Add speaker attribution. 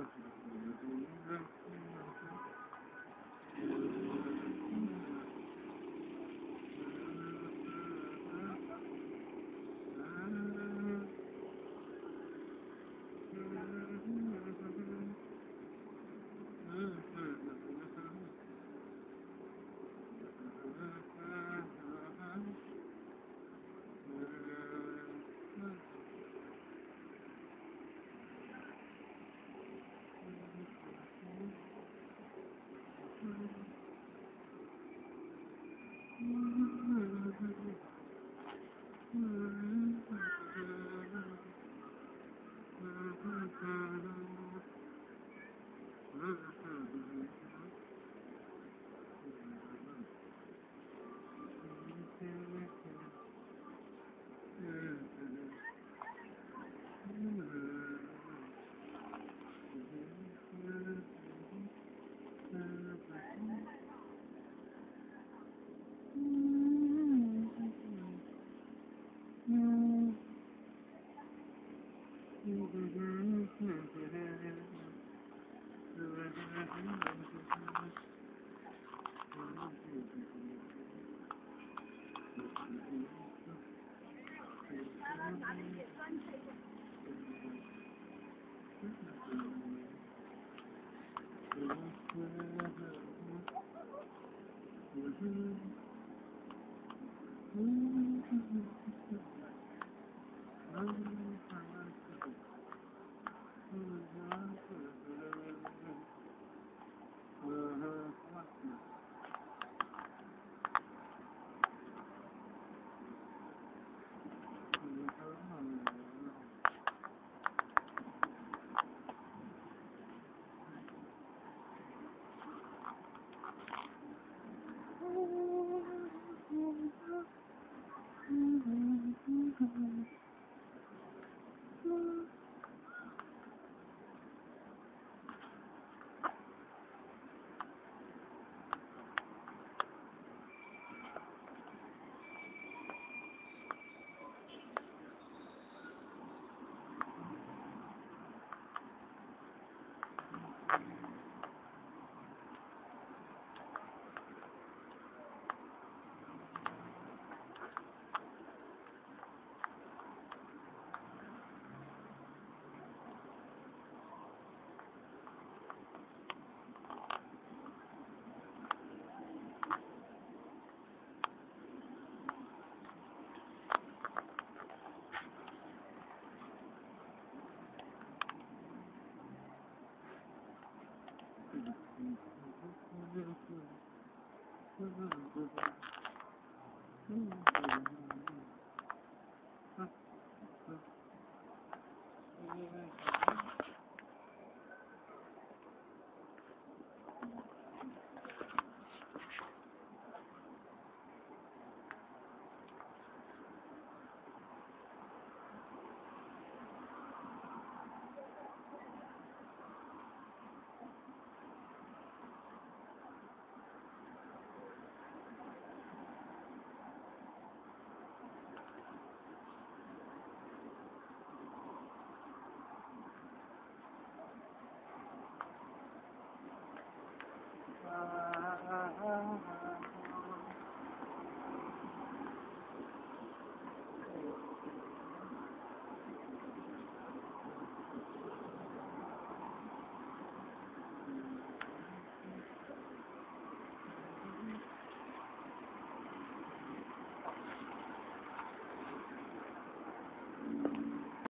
Speaker 1: Gracias. Mm-hmm. Mm-hmm. mm-hmm. mm-hmm. mm-hmm.